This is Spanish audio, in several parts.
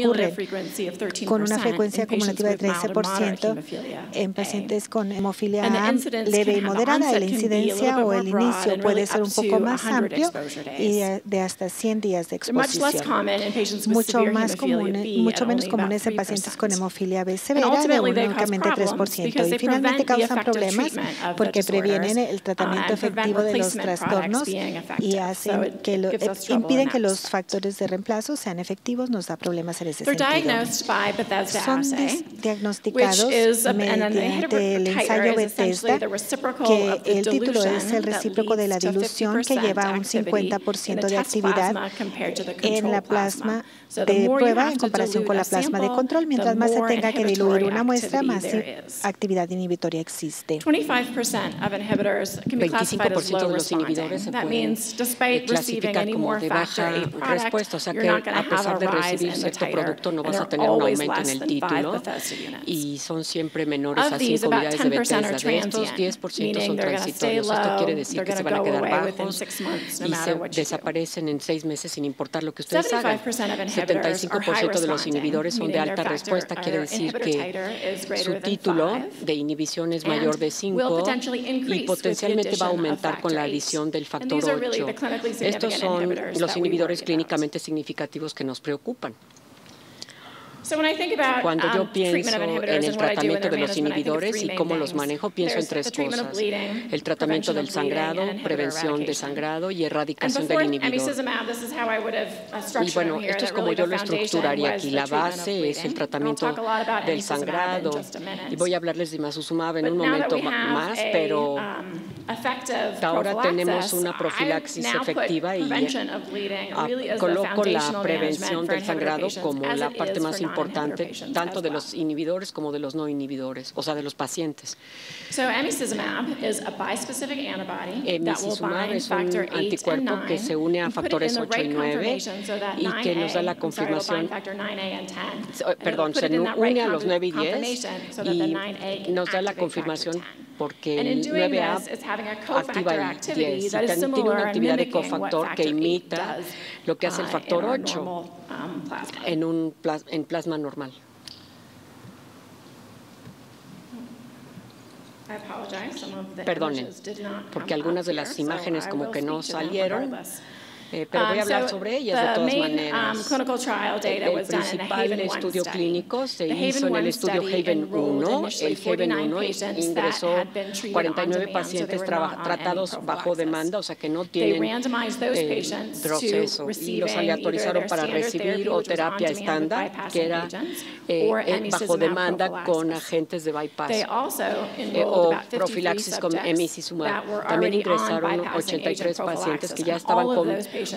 ocurren con una frecuencia acumulativa de 13% en pacientes con hemofilia A leve y moderada. La incidencia o el inicio puede ser un poco más amplio y de hasta 100 días de exposición. Mucho, más común, mucho menos comunes en pacientes con hemofilia B severa de únicamente 3%. Y finalmente causan problemas porque previenen el tratamiento efectivo de los trastornos y hacen que lo, impiden que los factores de reemplazo sean efectivos, nos da problemas en ese sentido. Son diagnosticados mediante el ensayo Bethesda, que el título es el recíproco de la dilución que lleva a un 50% de actividad en la plasma de prueba en comparación con la plasma de control. Mientras más se tenga que diluir una muestra, más actividad inhibitoria existe. 25% de los inhibidores se pueden clasificar como de baja respuesta, o sea que a pesar de recibir cierto producto no vas a tener un aumento en el título y son siempre menores a 5 unidades de Bethesda. De estos, 10% son transitorios. Esto quiere decir que se van a quedar bajos y se desaparecen en seis meses sin importar lo que ustedes hagan. 75% de los inhibidores son de alta respuesta, quiere decir que su título de inhibición es mayor de 5 y potencialmente va a aumentar con la adición del factor 8. Estos son los inhibidores clínicamente significativos que nos preocupan. Cuando yo um, pienso en el tratamiento de los inhibidores y cómo los manejo, pienso en tres cosas. El tratamiento del sangrado, prevención de sangrado y erradicación del inhibidor. Uh, y bueno, esto es como yo lo estructuraría aquí. La base es el tratamiento del sangrado. Y voy a hablarles de Mazuzumab en un momento más, pero um, ahora tenemos una profilaxis efectiva y coloco la prevención del sangrado como la parte más importante tanto de los inhibidores como de los no inhibidores, o sea, de los pacientes. Emicizumab es un anticuerpo que se une a factores 8 y 9 y que nos da la confirmación, perdón, se une a los 9 y 10 y nos da la confirmación porque el 9A activa el 10 y tiene una actividad de cofactor que imita lo que hace el factor 8 en un en plasma normal. Perdonen, porque algunas de las imágenes como que no salieron. Eh, pero voy a um, hablar sobre ellas de todas um, maneras. el principal estudio clínico se hizo en el estudio Haven 1. El Haven 1 ingresó 49 pacientes tratados bajo demanda, o sea que no tienen eh, proceso, y los aleatorizaron para recibir o terapia estándar, que era eh, bajo demanda con agentes de bypass o profilaxis con emicizumab. También ingresaron 83 pacientes que ya estaban con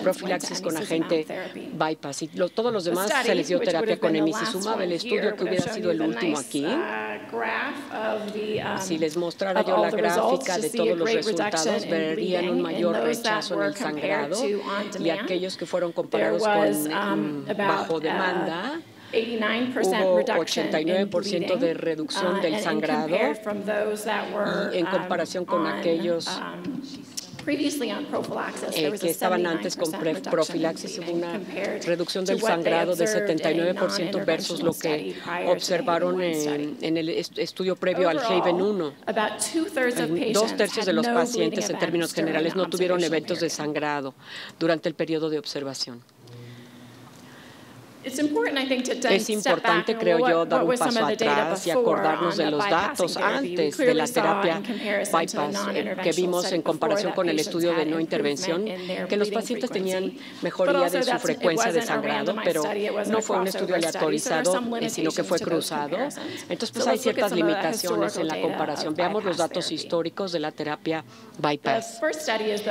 profilaxis con agente bypass. Y todos los demás se les dio terapia con emicizumab. El estudio que hubiera sido el último aquí. Uh, um, si les mostrara yo la gráfica de todos los resultados, verían un mayor rechazo en el sangrado y aquellos que fueron comparados con um, mm, bajo demanda. Hubo 89% de reducción uh, del sangrado y en comparación con aquellos um, eh, que estaban antes con profilaxis, hubo una reducción del sangrado de 79% versus lo que observaron en, el estudio previo al Haven 1. Dos tercios de los pacientes, en términos generales, no tuvieron eventos de sangrado durante el periodo de observación. Es importante, creo yo, dar un paso atrás y acordarnos de los datos antes de la terapia bypass eh, que vimos en comparación con el estudio de no intervención, que los pacientes tenían mejoría de su frecuencia de sangrado, pero no fue un estudio aleatorizado, sino que fue cruzado. Entonces, pues hay ciertas limitaciones en la comparación. Veamos los datos históricos de la terapia bypass.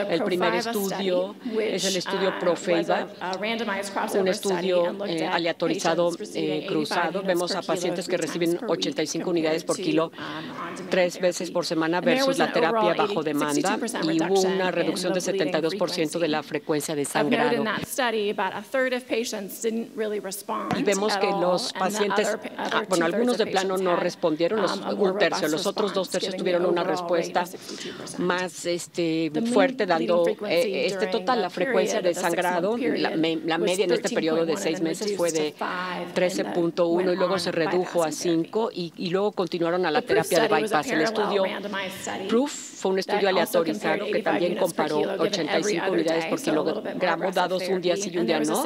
El primer estudio es el estudio PROFEIVA, un estudio aleatorizado eh, cruzado. Vemos a pacientes que reciben 85 unidades por kilo tres veces por semana versus la terapia bajo demanda y hubo una reducción de 72% de la frecuencia de sangrado. Y vemos que los pacientes, ah, bueno, algunos de plano no respondieron, los, un tercio, los otros dos tercios tuvieron una respuesta más este, fuerte, dando eh, este total, la frecuencia de sangrado, la, la media en este periodo de seis meses fue de 13.1 y luego se redujo a 5 y, y luego continuaron a la terapia de bypass. El estudio Proof fue un estudio aleatorizado que también comparó 85 unidades por kilogramo dados un día sí y un día no.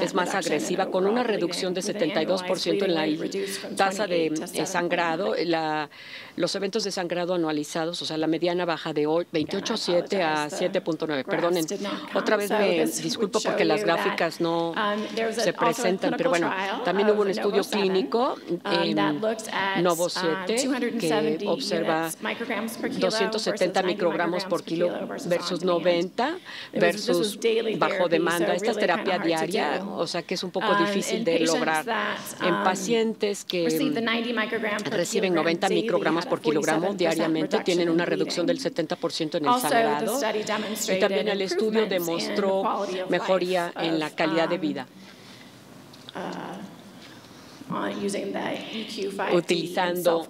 Es más agresiva, con una reducción de 72% en la tasa de sangrado. La, los eventos de sangrado anualizados, o sea, la mediana baja de 28.7 a 7.9. Perdonen, otra vez me disculpo porque las gráficas no um, se presentan, pero bueno, también hubo un estudio clínico um, en Novo 7 um, que observa 270 microgramos por kilo versus 90 versus bajo demanda. Esta es terapia diaria, o sea que es un poco difícil de lograr. En pacientes que reciben 90 microgramos por kilogramo diariamente tienen una reducción del 70% en el sangrado. Y también el estudio demostró mejoría en la calidad de um, vida. Uh, utilizando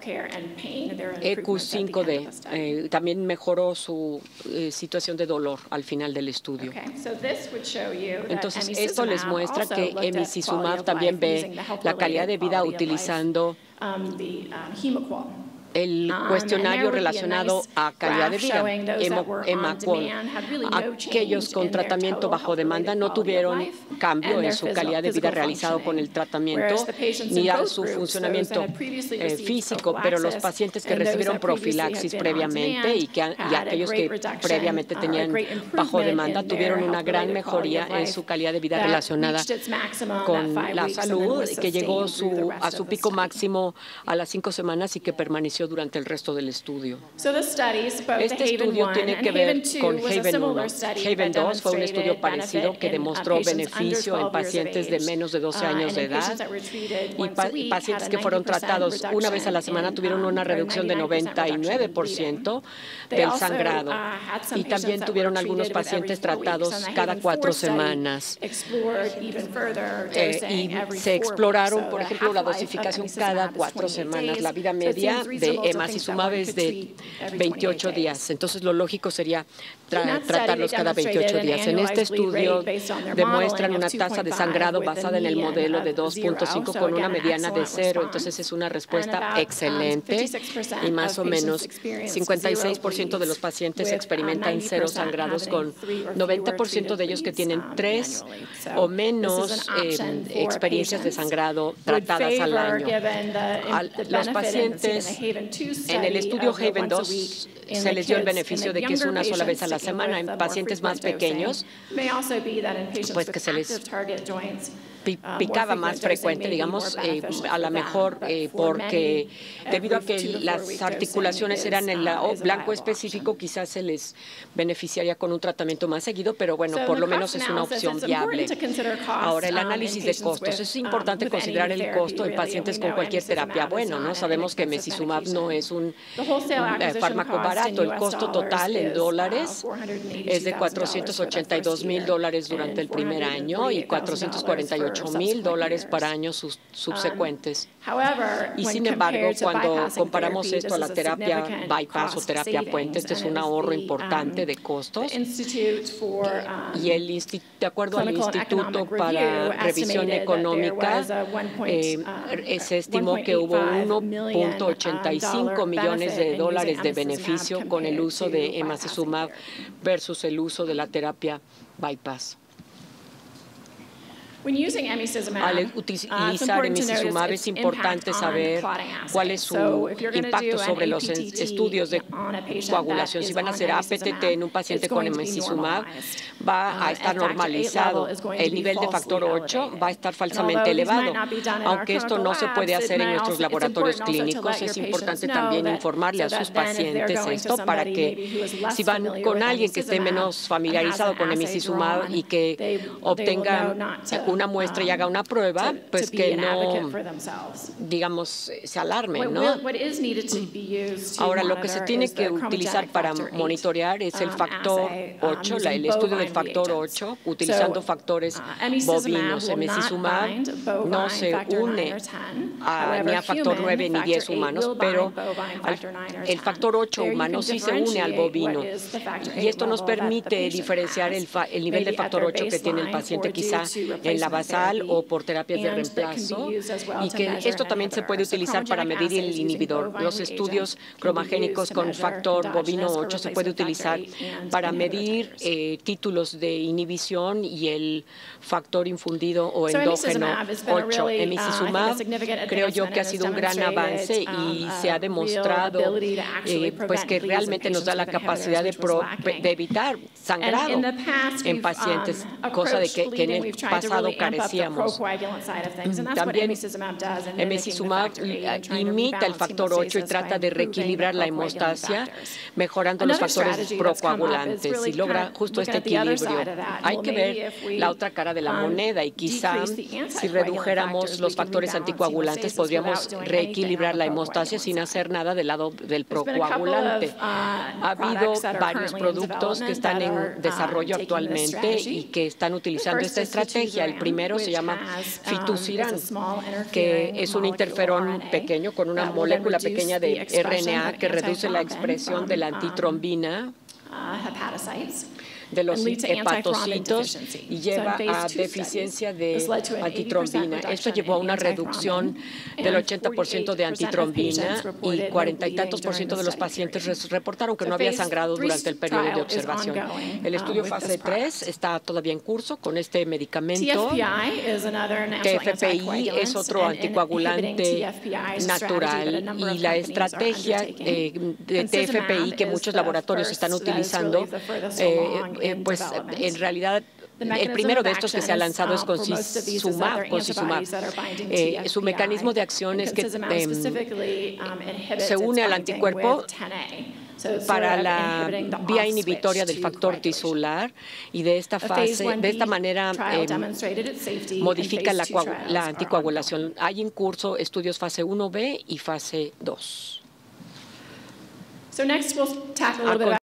EQ5D. Eh, también mejoró su eh, situación de dolor al final del estudio. Entonces, esto les muestra que emicizumab también ve la calidad de vida utilizando um, um, el um, cuestionario relacionado a calidad de vida, EMACOL. Aquellos con tratamiento bajo demanda no tuvieron cambio en su calidad de vida realizado con el tratamiento ni a su funcionamiento eh, físico, pero los pacientes que recibieron profilaxis previamente y, que, y aquellos que previamente tenían bajo demanda tuvieron una gran mejoría en su calidad de vida relacionada con la salud, que llegó su, a su pico máximo a las cinco semanas y que permaneció durante el resto del estudio. Este estudio tiene que ver con Haven 1. Haven 2 fue un estudio parecido que demostró uh, beneficio en pacientes de menos de 12 uh, años de edad y pacientes que fueron tratados una vez a la semana tuvieron una reducción de 99% del sangrado uh, y también tuvieron algunos pacientes tratados cada cuatro semanas eh, y se exploraron, por ejemplo, la dosificación cada cuatro semanas. La vida media de emacizumab es de 28 días. Entonces, lo lógico sería tratarlos cada 28 días. En este estudio demuestran una tasa de sangrado basada en el modelo de 2.5 con una mediana de cero. Entonces, es una respuesta um, excelente y más o menos 56% de los pacientes experimentan cero sangrados con 90% de ellos que tienen um, tres o menos em, experiencias de sangrado tratadas al año. los pacientes en el estudio Haven 2 se les dio el beneficio de que es una sola vez a la semana. En pacientes más pequeños, pues que se les Uh, picaba más frecuente, digamos, eh, a lo mejor eh, porque debido a que las articulaciones eran en la blanco específico, quizás se les beneficiaría con un tratamiento más seguido, pero bueno, por lo menos es una opción viable. Ahora, el um, análisis de costos. Es um, importante considerar el costo en pacientes con cualquier terapia. Bueno, ¿no? Sabemos que mesizumab no es un, eh, fármaco barato. El costo total en uh, dólares es de 482 mil dólares durante el primer año y 448 8 mil dólares para años um, subsecuentes. Y sin embargo, cuando comparamos esto a la terapia bypass o terapia puente, este es un ahorro importante um, de costos. Y el um, de acuerdo al Instituto para Revisión Económica, eh, uh, se estimó que hubo 1.85 millones de dólares de beneficio con el uso de emacizumab versus el uso de la terapia bypass. Al utilizar emicizumab es importante saber cuál es su impacto sobre los estudios de coagulación. Si van a hacer APTT en un paciente con emicizumab, va a uh, estar normalizado. El nivel de factor 8 va a estar falsamente elevado. Aunque esto no se puede hacer en nuestros laboratorios clínicos, es importante también informarle a sus pacientes esto para que si van con alguien que esté menos familiarizado con emicizumab y que obtenga una muestra y haga una prueba, pues que no, digamos, se alarme, ¿no? Ahora, lo que se tiene que utilizar para monitorear es el um, factor 8, um, el estudio del factor 8, utilizando factores uh, bovinos. Emicizumab no se une a, ni a factor 9 ni 10 humanos, pero el factor 8 humano sí se une al bovino. Y esto nos permite diferenciar el, el nivel de factor 8 que tiene el paciente quizá en la basal o por terapias de reemplazo y que esto también se puede utilizar para medir el inhibidor. Los estudios cromagénicos con factor bovino 8 se puede utilizar para medir eh, títulos de inhibición y el factor infundido o endógeno 8. Emicizumab creo yo que ha sido un gran avance y um, se ha uh, demostrado eh, pues que realmente nos da la capacidad de, de evitar sangrado en pacientes, um, cosa de que, que en el pasado carecíamos. También emicizumab imita el factor 8 y trata de reequilibrar la hemostasia, mejorando los factores procoagulantes y logra justo este equilibrio. Hay que ver la otra cara de la um, moneda y quizá si redujéramos los factores anticoagulantes podríamos reequilibrar la hemostasia sin hacer nada del lado del procoagulante. Uh, ha habido varios productos que están en um, desarrollo actualmente y que están utilizando esta estrategia. El primero se llama um, fitusiran, que es un interferón pequeño con una molécula pequeña de RNA que reduce la expresión de la antitrombina. uh, de los hepatocitos y lleva a deficiencia de antitrombina. Esto llevó a una reducción del 80% de antitrombina y cuarenta y tantos por ciento de los pacientes reportaron que no había sangrado durante el periodo de observación. El estudio uh, fase 3 está todavía en curso con este medicamento. TFPI es otro anticoagulante natural y la estrategia eh, de TFPI que muchos laboratorios están utilizando eh, pues en realidad el primero de estos que se ha lanzado es con Sumab. Eh, su mecanismo de acción es que em, um, se une al anticuerpo para la vía inhibitoria del factor tisular y de esta fase, de esta manera em, modifica la, la anticoagulación. Hay en curso estudios fase 1B y fase 2.